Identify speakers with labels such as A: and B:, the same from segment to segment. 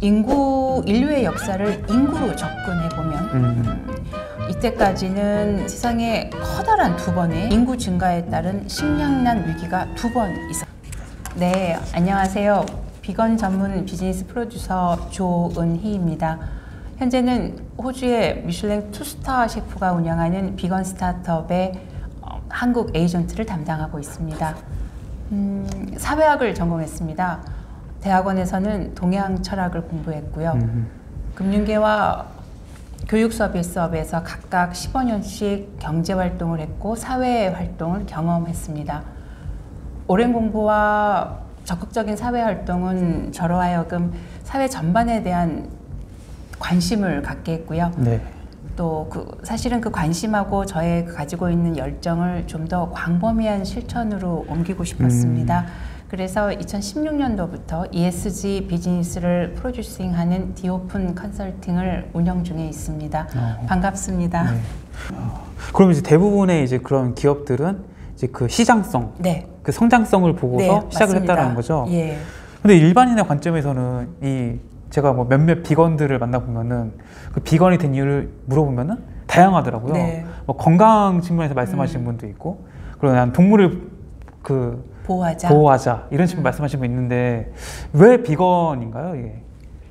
A: 인구 인류의 역사를 인구로 접근해 보면
B: 음.
A: 이때까지는 세상에 커다란 두 번의 인구 증가에 따른 식량난 위기가 두번 있었. 네, 안녕하세요. 비건 전문 비즈니스 프로듀서 조은희입니다. 현재는 호주의 미슐랭 투스타 셰프가 운영하는 비건 스타트업의 어, 한국 에이전트를 담당하고 있습니다. 음, 사회학을 전공했습니다. 대학원에서는 동양 철학을 공부했고요.
B: 음.
A: 금융계와 교육 서비스 업에서 각각 15년씩 경제 활동을 했고 사회 활동을 경험했습니다. 오랜 공부와 적극적인 사회 활동은 저로 하여금 사회 전반에 대한 관심을 갖게 했고요.
B: 네.
A: 또 그 사실은 그 관심하고 저의 가지고 있는 열정을 좀 더 광범위한 실천으로 옮기고 싶었습니다. 그래서 2016년도부터 ESG 비즈니스를 프로듀싱하는 디오픈 컨설팅을 운영 중에 있습니다.
B: 어.
A: 반갑습니다.
B: 네. 어, 그럼 이제 대부분의 이제 그런 기업들은 이제 그 시장성,
A: 네.
B: 그 성장성을 보고서
A: 네,
B: 시작을
A: 맞습니다.
B: 했다는 거죠.
A: 예.
B: 근데 일반인의 관점에서는 이 제가 뭐 몇몇 비건들을 만나 보면은 그 비건이 된 이유를 물어보면은 다양하더라고요.
A: 네.
B: 뭐 건강 측면에서 말씀하시는
A: 음.
B: 분도 있고, 그리고 난 동물을 그
A: 보호하자.
B: 보호하자 이런 식으로
A: 음.
B: 말씀하시는 분 있는데 왜 비건인가요? 이게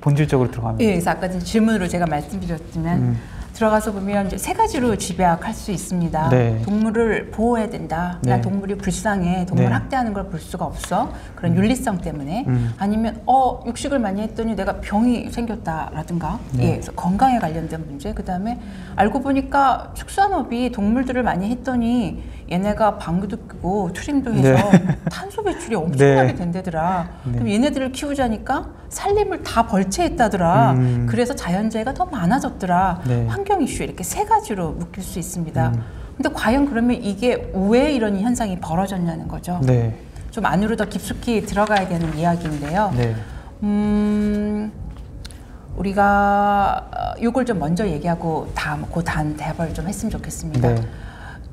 B: 본질적으로 들어가면.
A: 예, 그래서 아까 전 질문으로 제가 말씀드렸지만
B: 음.
A: 들어가서 보면 이제 세 가지로 집약할 수 있습니다.
B: 네.
A: 동물을 보호해야 된다. 나
B: 네.
A: 동물이 불쌍해. 동물
B: 네.
A: 학대하는 걸 볼 수가 없어. 그런 윤리성 때문에.
B: 음.
A: 아니면 어 육식을 많이 했더니 내가 병이 생겼다라든가.
B: 네.
A: 예, 그래서 건강에 관련된 문제. 그다음에 알고 보니까 축산업이 동물들을 많이 했더니 얘네가 방귀도 뀌고 트림도 해서
B: 네.
A: 탄소 배출이 엄청나게
B: 네.
A: 된다더라.
B: 네.
A: 그럼 얘네들을 키우자니까 살림을 다 벌채했다더라.
B: 음.
A: 그래서 자연재해가 더 많아졌더라.
B: 네.
A: 환경 이슈 이렇게 세 가지로 묶일 수 있습니다.
B: 음.
A: 근데 과연 그러면 이게 왜 이런 현상이 벌어졌냐는 거죠.
B: 네.
A: 좀 안으로 더 깊숙이 들어가야 되는 이야기인데요.
B: 네.
A: 음, 우리가 어, 요걸 좀 먼저 얘기하고 다음 고단 대화를 좀 했으면 좋겠습니다.
B: 네.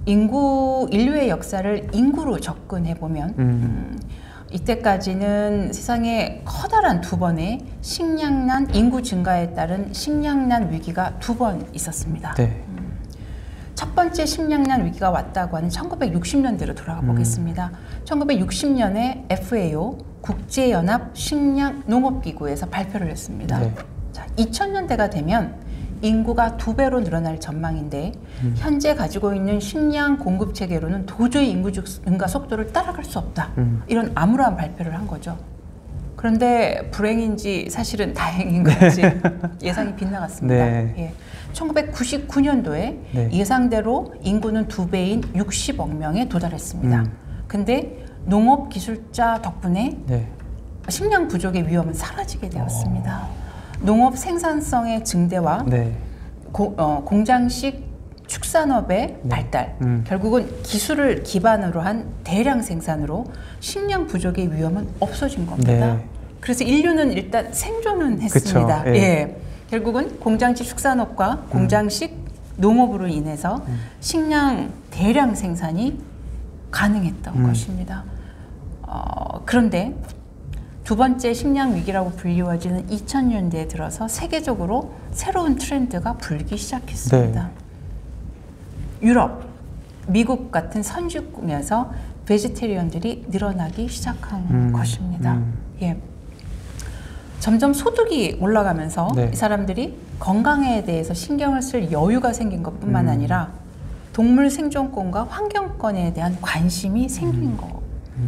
A: 인구 인류의 역사를 인구로 접근해 보면
B: 음.
A: 음, 이때까지는 세상에 커다란 두 번의 식량난 인구 증가에 따른 식량난 위기가 두 번 있었습니다.
B: 네.
A: 첫 번째 식량난 위기가 왔다고 하는 1960년대로 돌아가
B: 음.
A: 보겠습니다. 1960년에 FAO 국제연합 식량 농업기구에서 발표를 했습니다.
B: 네.
A: 자, 2000년대가 되면 인구가 두 배로 늘어날 전망인데
B: 음.
A: 현재 가지고 있는 식량 공급 체계로는 도저히 인구 증가 속도를 따라갈 수 없다.
B: 음.
A: 이런 암울한 발표를 한 거죠. 그런데 불행인지 사실은 다행인 건지 예상이 빗나갔습니다.
B: 네.
A: 예. 1999년도에
B: 네.
A: 예상대로 인구는 두 배인 60억 명에 도달했습니다.
B: 음.
A: 근데 농업 기술자 덕분에
B: 네.
A: 식량 부족의 위험은 사라지게 되었습니다. 농업 생산성의 증대와
B: 네.
A: 고- 어, 공장식 축산업의
B: 네.
A: 발달,
B: 음.
A: 결국은 기술을 기반으로 한 대량 생산으로 식량 부족의 위험은 없어진 겁니다.
B: 네.
A: 그래서 인류는 일단 생존은 했습니다.
B: 예.
A: 예. 결국은 공장식 축산업과 공장식 농업으로 인해서
B: 음.
A: 식량 대량 생산이 가능했던
B: 음.
A: 것입니다. 어, 그런데 두 번째 식량 위기라고 불리워지는 2000년대에 들어서 세계적으로 새로운 트렌드가 불기 시작했습니다.
B: 네.
A: 유럽, 미국 같은 선진국에서 베지테리언들이 늘어나기 시작한
B: 음,
A: 것입니다.
B: 음.
A: 예. 점점 소득이 올라가면서
B: 네.
A: 이 사람들이 건강에 대해서 신경을 쓸 여유가 생긴 것뿐만
B: 음.
A: 아니라 동물 생존권과 환경권에 대한 관심이 생긴 거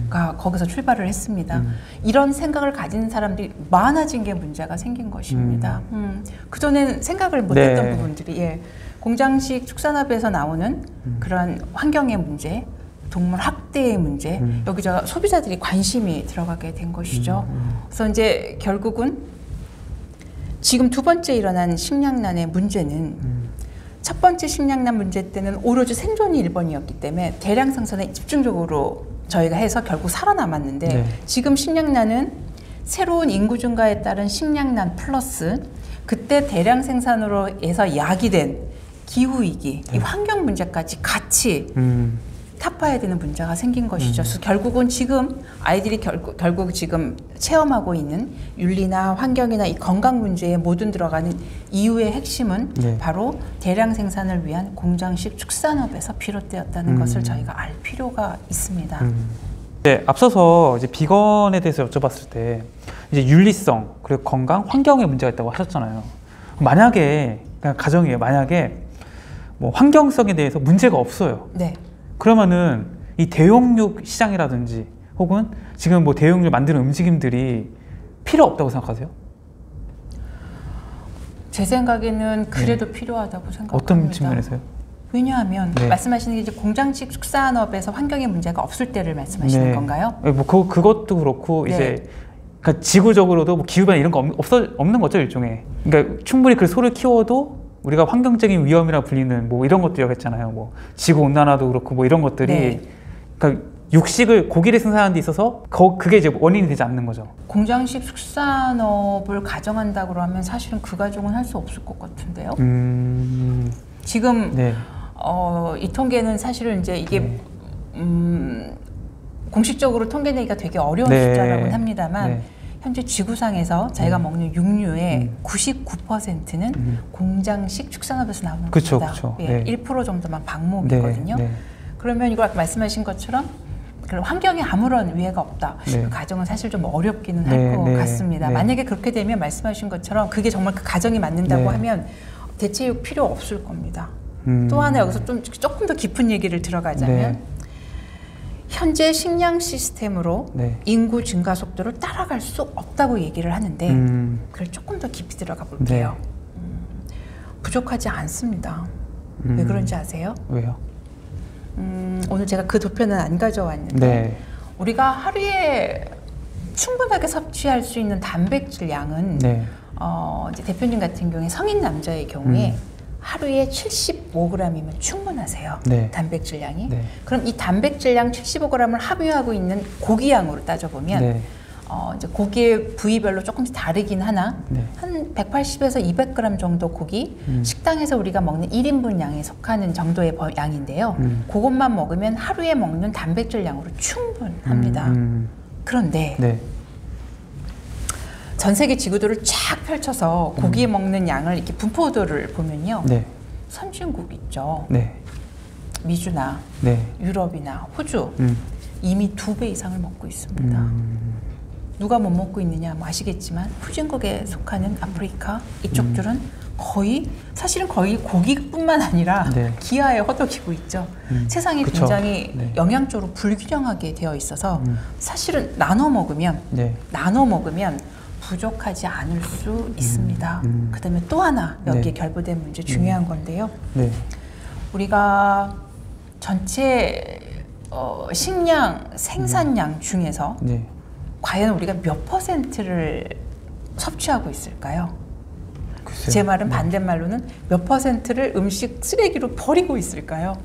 A: 가 거기서 출발을 했습니다.
B: 음.
A: 이런 생각을 가진 사람들이 많아진 게 문제가 생긴 것입니다. 음. 그전엔 생각을 못했던
B: 네.
A: 부분들이 예. 공장식 축산업에서 나오는
B: 음.
A: 그런 환경의 문제, 동물 학대의 문제,
B: 음.
A: 여기저 소비자들이 관심이 들어가게 된 것이죠.
B: 음.
A: 그래서 이제 결국은 지금 두 번째 일어난 식량난의 문제는
B: 음.
A: 첫 번째 식량난 문제 때는 오로지 생존이 1번이었기 때문에 대량 생산에 집중적으로 저희가 해서 결국 살아남았는데
B: 네.
A: 지금 식량난은 새로운 인구 증가에 따른 식량난 플러스 그때 대량 생산으로 해서 야기된 기후 위기, 이
B: 네.
A: 환경 문제까지 같이
B: 음.
A: 타파해야 되는 문제가 생긴 것이죠.
B: 음.
A: 그래서 결국은 지금 아이들이 결국, 결국 지금 체험하고 있는 윤리나 환경이나 이 건강 문제에 모든 들어가는 이유의 핵심은
B: 네.
A: 바로 대량 생산을 위한 공장식 축산업에서 비롯되었다는
B: 음.
A: 것을 저희가 알 필요가 있습니다.
B: 음. 네, 앞서서 이제 비건에 대해서 여쭤봤을 때 이제 윤리성 그리고 건강, 환경에 문제가 있다고 하셨잖아요. 만약에 그냥 가정이에요. 만약에 뭐 환경성에 대해서 문제가 없어요.
A: 네.
B: 그러면은 이 대용육 시장이라든지 혹은 지금 뭐 대용육 만드는 움직임들이 필요 없다고 생각하세요?
A: 제 생각에는 그래도 필요하다고 생각합니다.
B: 네. 어떤 측면에서요?
A: 왜냐하면
B: 네.
A: 말씀하시는 게 이제 공장식 축산업에서 환경에 문제가 없을 때를 말씀하시는
B: 네.
A: 건가요?
B: 예, 뭐 그, 그것도 그렇고
A: 네.
B: 이제 그러니까 지구적으로도 뭐 기후변화 이런 거 없, 없어, 없는 거죠 일종의. 그러니까 충분히 그 소를 키워도 우리가 환경적인 위험이라 불리는 뭐 이런 것도 여겼잖아요. 뭐 지구 온난화도 그렇고 뭐 이런 것들이
A: 네.
B: 그러니까 육식을 고기를 생산하는 데 있어서 거, 그게 이제 원인이 되지 않는 거죠.
A: 공장식 축산업을 가정한다고 하면 사실은 그 가정은 할 수 없을 것 같은데요.
B: 음,
A: 지금
B: 네,
A: 어, 이 통계는 사실은 이제 이게
B: 네.
A: 음, 공식적으로 통계 내기가 되게 어려운
B: 네.
A: 숫자라고는 합니다만
B: 네.
A: 현재 지구상에서 저희가
B: 네.
A: 먹는 육류의
B: 음.
A: 99%는
B: 음.
A: 공장식 축산업에서 나오는
B: 그쵸,
A: 겁니다.
B: 그쵸.
A: 예,
B: 네.
A: 1% 정도만
B: 네,
A: 방목이거든요.
B: 네,
A: 그러면 이거 아까 말씀하신 것처럼 그런 환경에 아무런 위해가 없다.
B: 네.
A: 그 가정은 사실 좀 어렵기는
B: 네,
A: 할것
B: 네,
A: 같습니다.
B: 네.
A: 만약에 그렇게 되면 말씀하신 것처럼 그게 정말 그 가정이 맞는다고
B: 네.
A: 하면 대체육 필요 없을 겁니다.
B: 음.
A: 또 하나 여기서 좀 조금 더 깊은 얘기를 들어가자면
B: 네.
A: 현재 식량 시스템으로
B: 네.
A: 인구 증가 속도를 따라갈 수 없다고 얘기를 하는데
B: 음,
A: 그걸 조금 더 깊이 들어가 볼게요. 음, 부족하지 않습니다. 왜
B: 음.
A: 그런지 아세요?
B: 왜요?
A: 음, 오늘 제가 그 도표는 안 가져왔는데
B: 네,
A: 우리가 하루에 충분하게 섭취할 수 있는 단백질 양은
B: 네,
A: 어, 이제 대표님 같은 경우에 성인 남자의 경우에
B: 음.
A: 하루에 75g이면 충분하세요.
B: 네.
A: 단백질 양이.
B: 네.
A: 그럼 이 단백질 양 75g을 함유하고 있는 고기 양으로 따져보면
B: 네,
A: 어, 이제 고기의 부위별로 조금씩 다르긴 하나
B: 네.
A: 한 180에서 200g 정도 고기
B: 음.
A: 식당에서 우리가 먹는 1인분 양에 속하는 정도의 버- 양인데요.
B: 음.
A: 그것만 먹으면 하루에 먹는 단백질 양으로 충분합니다.
B: 음,
A: 그런데
B: 네,
A: 전 세계 지구도를 쫙 펼쳐서 고기 먹는 양을 이렇게 분포도를 보면요.
B: 음. 네,
A: 선진국 있죠.
B: 네,
A: 미주나
B: 네,
A: 유럽이나 호주
B: 음,
A: 이미 두 배 이상을 먹고 있습니다.
B: 음,
A: 누가 못 먹고 있느냐 뭐 아시겠지만 후진국에 속하는 아프리카 이쪽들은 거의 사실은 거의 고기뿐만 아니라
B: 네.
A: 기아에 허덕이고 있죠.
B: 음,
A: 세상이
B: 그쵸.
A: 굉장히
B: 네.
A: 영양적으로 불균형하게 되어 있어서
B: 음.
A: 사실은 나눠 먹으면
B: 네,
A: 나눠 먹으면 부족하지 않을 수 있습니다.
B: 음.
A: 그다음에 또 하나 여기에
B: 네.
A: 결부된 문제 중요한 건데요.
B: 네,
A: 우리가 전체 어, 식량 생산량 중에서
B: 네.
A: 과연 우리가 몇 퍼센트를 섭취하고 있을까요?
B: 글쎄요.
A: 제 말은
B: 네.
A: 반대말로는 몇 퍼센트를 음식 쓰레기로 버리고 있을까요?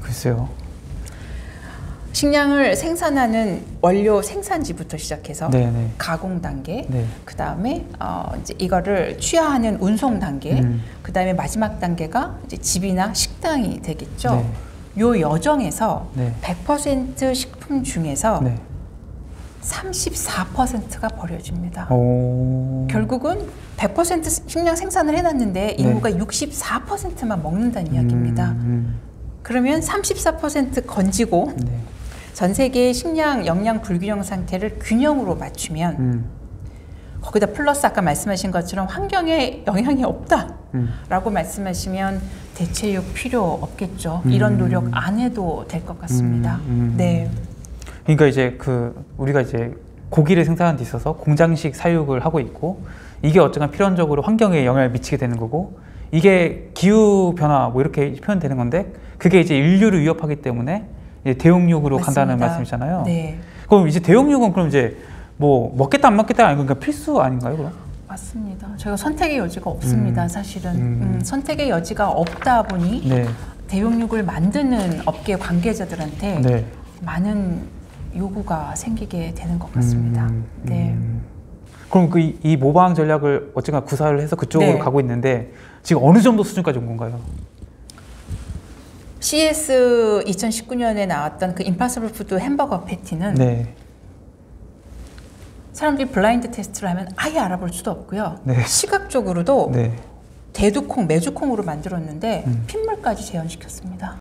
B: 글쎄요.
A: 식량을 생산하는 원료 생산지부터 시작해서
B: 네, 네,
A: 가공 단계,
B: 네.
A: 그 다음에 어 이제 이거를 취하하는 운송 단계,
B: 음.
A: 그 다음에 마지막 단계가 이제 집이나 식당이 되겠죠.
B: 네.
A: 요 여정에서
B: 네.
A: 100% 식품 중에서
B: 네.
A: 34%가 버려집니다.
B: 오.
A: 결국은 100% 식량 생산을 해놨는데 인구가 64%만 먹는다는 이야기입니다.
B: 네. 음,
A: 그러면 34% 건지고
B: 음, 네.
A: 전 세계의 식량 영양 불균형 상태를 균형으로 맞추면
B: 음,
A: 거기다 플러스 아까 말씀하신 것처럼 환경에 영향이 없다라고
B: 음.
A: 말씀하시면 대체육 필요 없겠죠.
B: 음.
A: 이런 노력 안 해도 될 것 같습니다.
B: 음, 음.
A: 네.
B: 그러니까 이제 그 우리가 이제 고기를 생산하는 데 있어서 공장식 사육을 하고 있고 이게 어쨌든 필연적으로 환경에 영향을 미치게 되는 거고 이게 기후 변화 뭐 이렇게 표현되는 건데 그게 이제 인류를 위협하기 때문에 이제 대용육으로 간다는
A: 맞습니다.
B: 말씀이잖아요.
A: 네.
B: 그럼 이제 대용육은 그럼 이제 뭐 먹겠다 안 먹겠다 아니고 그러니까 필수 아닌가요, 그럼?
A: 맞습니다. 저희가 선택의 여지가 없습니다.
B: 음.
A: 사실은
B: 음.
A: 음, 선택의 여지가 없다 보니
B: 네.
A: 대용육을 만드는 업계 관계자들한테
B: 네.
A: 많은 요구가 생기게 되는 것 같습니다.
B: 음,
A: 네.
B: 음. 그럼 그 이 모방 전략을 어쨌거나 구사를 해서 그쪽으로
A: 네.
B: 가고 있는데 지금 어느 정도 수준까지 온 건가요?
A: CES 2019년에 나왔던 그 임파서블 푸드 햄버거 패티는
B: 네.
A: 사람들이 blind test를 하면 아예 알아볼 수도 없고요.
B: 네.
A: 시각적으로도
B: 네.
A: 대두콩, 메주콩으로 만들었는데
B: 음.
A: 핏물까지 재현시켰습니다.